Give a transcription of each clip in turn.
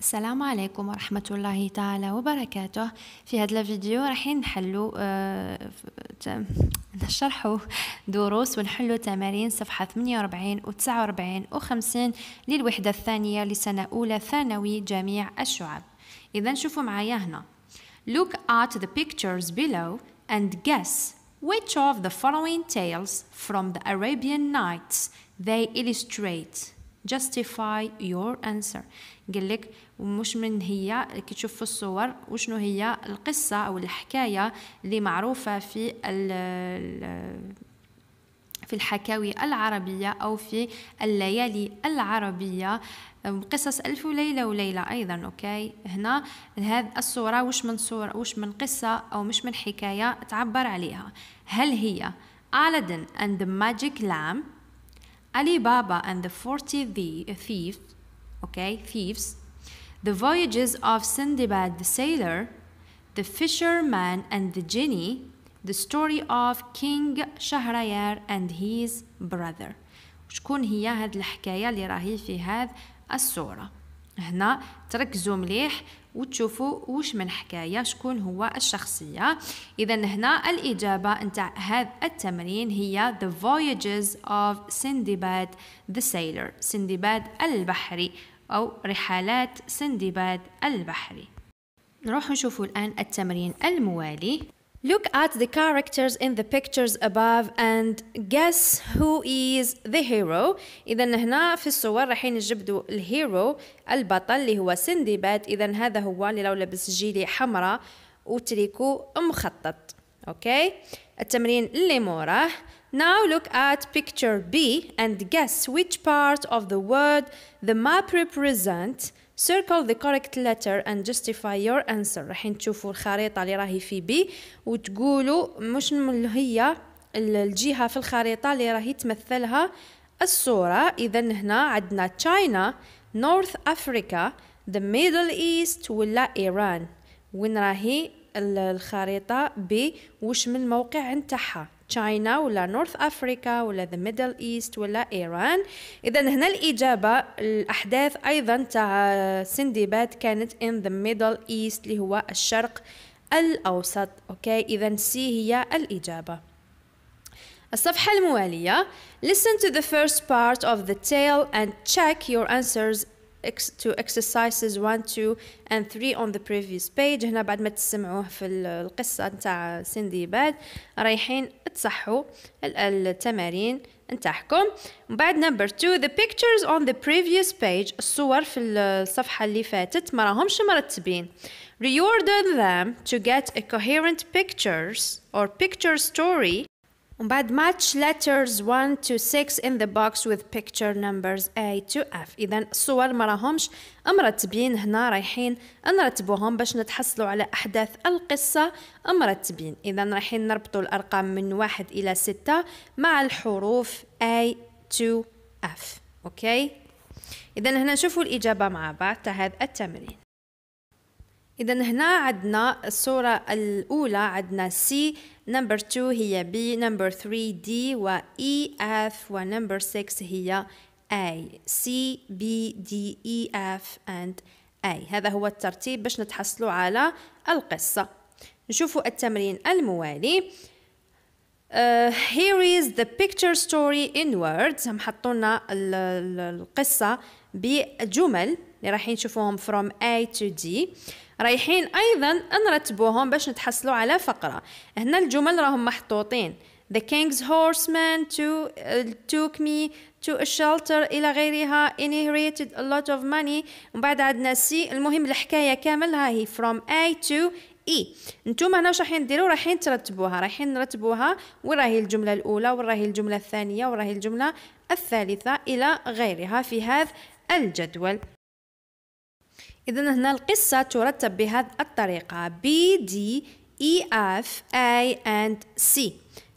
السلام عليكم ورحمة الله تعالى وبركاته. في هذا الفيديو راح نحلو آه نشرحوا دروس ونحلوا تمارين صفحة 48 و 49 و 50 للوحدة الثانية لسنة أولى ثانوي جميع الشعب. إذا شوفوا معايا هنا. Look at the pictures below and guess which of the following tales from the Arabian Nights they illustrate. Justify your answer. قال لك ومش من هي كي تشوف في الصور وشنو هي القصة أو الحكاية اللي معروفة في في الحكاوي العربية أو في الليالي العربية. قصص ألف ليلة وليلة أيضا أوكي؟ هنا هذه الصورة وش من صورة وش من قصة أو مش من حكاية تعبر عليها. هل هي Aladdin and the Magic Lamp Alibaba and the 40 thieves okay thieves the voyages of Sindbad the sailor the fisherman and the genie the story of King Shahrayar and his brother شكون هي هاد الحكاية اللي راهي في هذه الصورة هنا تركزوا مليح وتشوفوا وش من حكاية شكون هو الشخصية. إذا هنا الإجابة نتاع هذا التمرين هي The Voyages of سندباد the Sailor سندباد البحري أو رحلات سندباد البحري. نروح نشوفوا الآن التمرين الموالي. Look at the characters in the pictures above and guess who is the hero. إذا هنا في الصور راح نجبدوا الهيرو البطل اللي هو سندباد إذا هذا هو اللي لو لبس جيلي حمراء وتريكو مخطط. أوكي؟ التمرين اللي موراه. Now look at picture B and guess which part of the word the map represents circle the correct letter and justify your answer. راح تشوفوا الخريطة اللي راهي في B وتقولوا وش هي الجهة في الخريطة اللي راهي تمثلها الصورة. إذا هنا عندنا China North Africa the middle east ولا إيران وين راهي الخريطة B وش من الموقع نتاعها؟ China ولا North Africa ولا the Middle East ولا ايران اذا هنا الإجابة الأحداث أيضا تاع سندباد كانت in the Middle East اللي هو الشرق الأوسط. okay؟ اذا C هي الإجابة. الصفحة الموالية. Listen to the first part of the tale and check your answers to exercises 1 2 and 3 on the previous page هنا بعد ما تسمعوه في القصة نتاع سندباد رايحين تصحوا التمارين نتاعكم بعد number 2 the pictures on the previous page الصور في الصفحة اللي فاتت ما راهمش مرتبين reorder them to get a coherent pictures or picture story ومن بعد match letters 1 to 6 in the box with picture numbers A to F. إذا الصور ما راهمش مرتبين هنا رايحين. نرتبوهم باش نتحصلوا على أحداث القصة. مرتبين إذا رايحين نربطوا الأرقام من واحد إلى ستة مع الحروف A to F. أوكي؟ إذا هنا نشوفوا الإجابة مع بعض. تاع هذا التمرين. إذا هنا عندنا الصورة الأولى عندنا C number 2 هي B number 3 D و E F و number 6 هي A. C B D E F and A. هذا هو الترتيب باش نتحصلوا على القصة. نشوفوا التمرين الموالي. Uh, here is the picture story in words. هم حطونا القصة بجمل. اللي رايحين نشوفوهم from A to D. رايحين أيضا نرتبوهم باش نتحصلوا على فقرة. هنا الجمل راهم محطوطين. The king's horseman to, uh, took me to a shelter إلى غيرها. Inherited a lot of money. ومن بعد عندنا سي المهم الحكاية كاملها. هي from A to E. نتوما هنا واش رايحين ديروا؟ رايحين ترتبوها. رايحين نرتبوها. وين راهي الجملة الأولى؟ وين راهي الجملة الثانية؟ وين راهي الجملة الثالثة؟ إلى غيرها في هذا الجدول. إذا هنا القصة ترتب بهذه الطريقة B D E F A and C.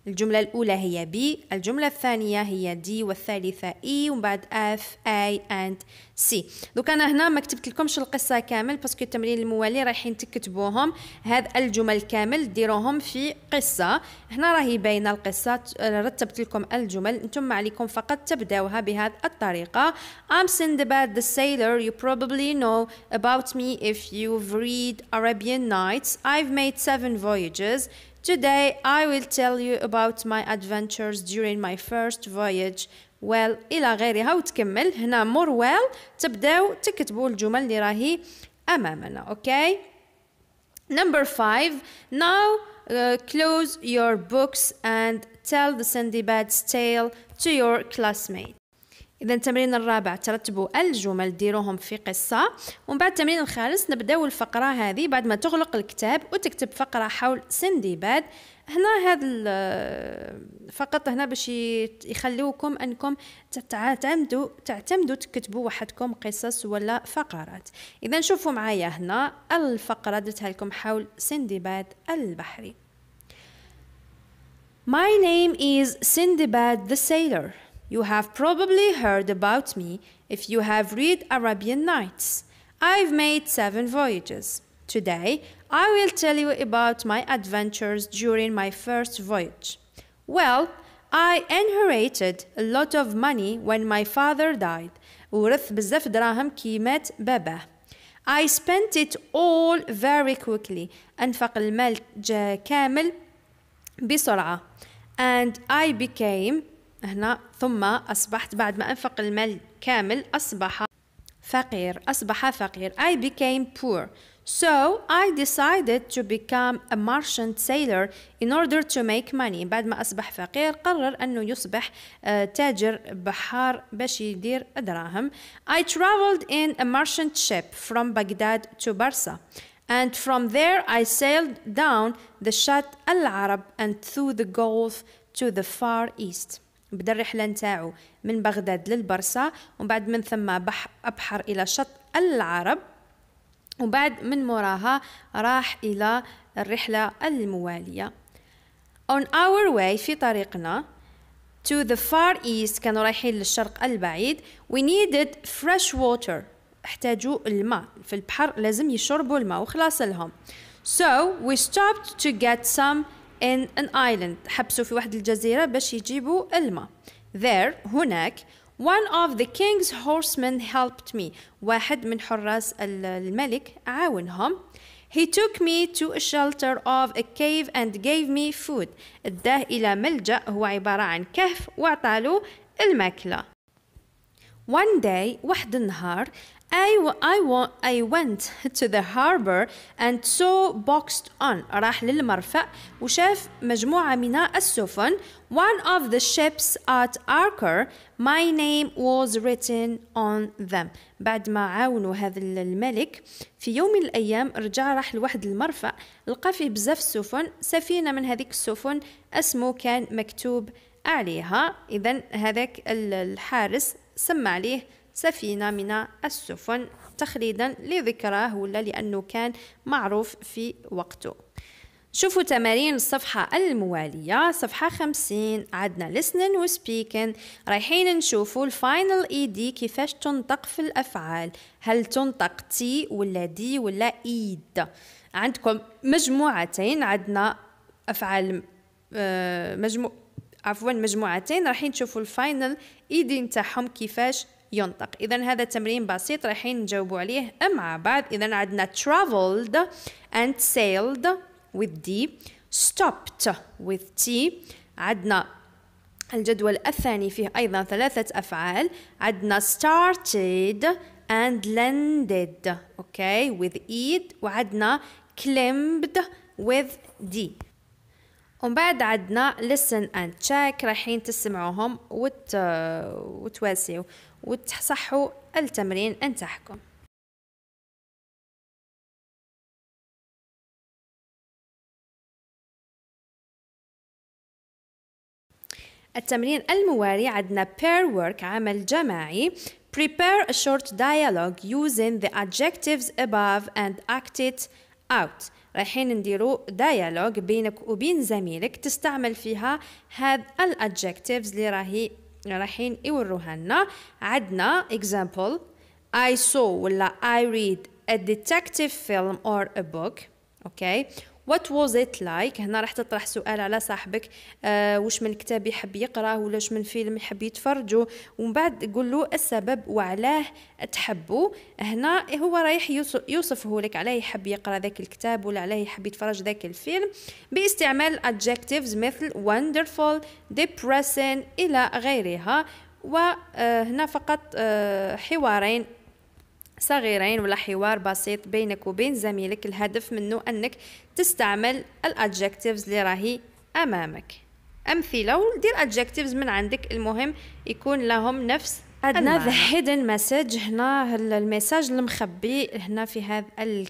الجملة الأولى هي B الجملة الثانية هي D والثالثة E ومن بعد F A and C. دوك أنا هنا ما كتبت لكمش القصة كامل باسكو التمرين الموالي رايحين تكتبوهم. هاد الجمل كامل ديروهم في قصة. هنا راهي باينة القصة رتبت لكم الجمل أنتم عليكم فقط تبداوها بهذه الطريقة. I'm Sindbad the sailor you probably know about me if you've read Arabian Nights. I've made seven voyages. Today I will tell you about my adventures during my first voyage well إلى غيرها وتكمل هنا more well تبداو تكتبوا الجمل اللي راهي أمامنا أوكي Number five now uh, close your books and tell the Sindbad's tale to your classmate إذا التمرين الرابع ترتبوا الجمل ديروهم في قصة. ومن بعد التمرين الخامس نبداو الفقرة هذه بعد ما تغلق الكتاب وتكتب فقرة حول سندباد هنا هذا فقط هنا باش يخليوكم أنكم تعتمدوا تعتمدوا تكتبوا وحدكم قصص ولا فقرات. إذا شوفوا معايا هنا الفقرة درتها لكم حول سندباد البحري. My name is Sindbad the Sailor. You have probably heard about me if you have read Arabian Nights. I've made seven voyages. Today, I will tell you about my adventures during my first voyage. Well, I inherited a lot of money when my father died. ورث بزاف دراهم كي مات باباه. I spent it all very quickly. أنفق المال كامل بسرعة. And I became هنا ثم أصبحت بعد ما أنفق المال كامل أصبح فقير أصبح فقير I became poor So I decided to become a merchant sailor in order to make money بعد ما أصبح فقير قرر أنه يصبح تاجر بحار باش يدير دراهم I traveled in a merchant ship from Baghdad to Barsa and from there I sailed down the Shat al-Arab and through the Gulf to the far east بدا الرحلة نتاعو من بغداد للبرسا ومن بعد من ثم بح أبحر إلى شط العرب وبعد من موراها راح إلى الرحلة الموالية. On our way في طريقنا to the far east كانوا رايحين للشرق البعيد we needed fresh water. احتاجوا الماء. في البحر لازم يشربوا الماء وخلاص لهم. So we stopped to get some in an island. حبسوا في واحد الجزيرة باش يجيبوا الماء there هناك one of the king's horsemen helped me. واحد من حراس الملك عاونهم. He took me to a shelter of a cave and gave me food. اداه إلى ملجأ. هو عبارة عن كهف. وأعطاله الماكلة. One day واحد النهار I, I, I went to the harbor and saw boxed on راح للمرفأ وشاف مجموعة من السفن. One of the ships at Arker my name was written on them. بعد ما عاونوا هذا الملك في يوم من الأيام رجع راح لواحد المرفأ لقى فيه بزاف سفن سفينة من هذيك السفن اسمه كان مكتوب عليها. إذا هذاك الحارس سمى عليه سفينة من السفن تخليدا لذكراه ولا لأنه كان معروف في وقته. شوفوا تمارين الصفحة الموالية صفحة خمسين عدنا listening و speaking رايحين نشوفوا ال final ED كيفاش تنطق في الأفعال. هل تنطق T ولا D ولا ID؟ عندكم مجموعتين عندنا أفعال آه، مجموع عفوا مجموعتين. رايحين تشوفوا ال final اي دي نتاعهم كيفاش ينطق. إذا هذا تمرين بسيط رايحين نجاوبوا عليه. مع بعض إذا عندنا traveled and sailed with D stopped with T. عندنا الجدول الثاني فيه أيضا ثلاثة أفعال. عندنا started and landed okay with eat وعندنا climbed with D. ومن بعد عندنا listen and check رايحين تسمعوهم وت... وتواسيو وتصحوا التمرين نتاعكم التمرين الموالي عندنا pair work عمل جماعي. Prepare a short dialogue using the adjectives above and act it out. رايحين نديرو ديالوج بينك وبين زميلك تستعمل فيها هاد الادجكتيفز اللي راهي رايحين يوروها لنا. عندنا example I saw ولا I read a detective film or a book okay What was it like? هنا راح تطرح سؤال على صاحبك. آه وش من كتاب يحب يقرأه ولا وش من فيلم يحب يتفرجوا ومن بعد تقول له السبب وعلاه تحبه. هنا هو رايح يوصفه لك علاه يحب يقرأ ذاك الكتاب ولا علاه يحب يتفرج ذاك الفيلم باستعمال adjectives مثل wonderful depressing إلى غيرها. وهنا فقط آه، حوارين. صغيرين ولا حوار بسيط بينك وبين زميلك. الهدف منه أنك تستعمل الادجكتيفز اللي راهي أمامك. أمثلة ودير adjectives من عندك. المهم يكون لهم نفس عندنا the hidden message هنا ال message المخبي هنا في هذا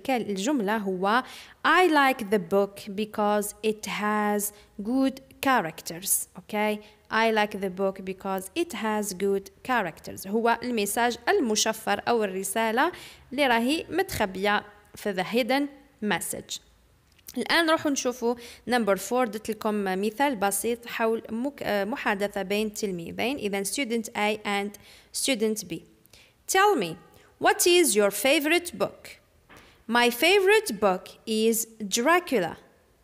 الجملة هو I like the book because it has good characters okay I like the book because it has good characters هو الميساج المشفر أو الرسالة اللي راهي متخبية في the hidden message الآن نروح نشوفوا نمبر فور درت لكم مثال بسيط حول محادثة بين تلميذين إذا student A and student B Tell me what is your favorite book My favorite book is Dracula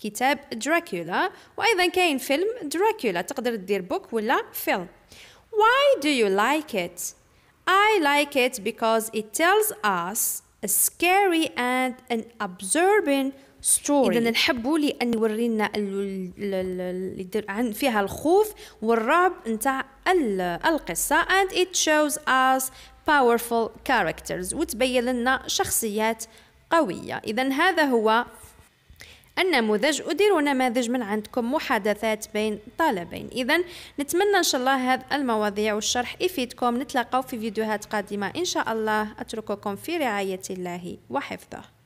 كتاب دراكولا وأيضا كاين فيلم دراكولا تقدر تدير بوك ولا فيلم Why do you like it? I like it because it tells us a scary and an absorbing story. إذا نحبوا لأن يورينا عن فيها الخوف والرعب نتاع القصة. And it shows us powerful characters. وتبين لنا شخصيات قوية. إذا هذا هو النموذج أدير نماذج من عندكم محادثات بين طالبين. إذا نتمنى إن شاء الله هذه المواضيع والشرح يفيدكم. نتلاقاو في فيديوهات قادمة إن شاء الله. أترككم في رعاية الله وحفظه.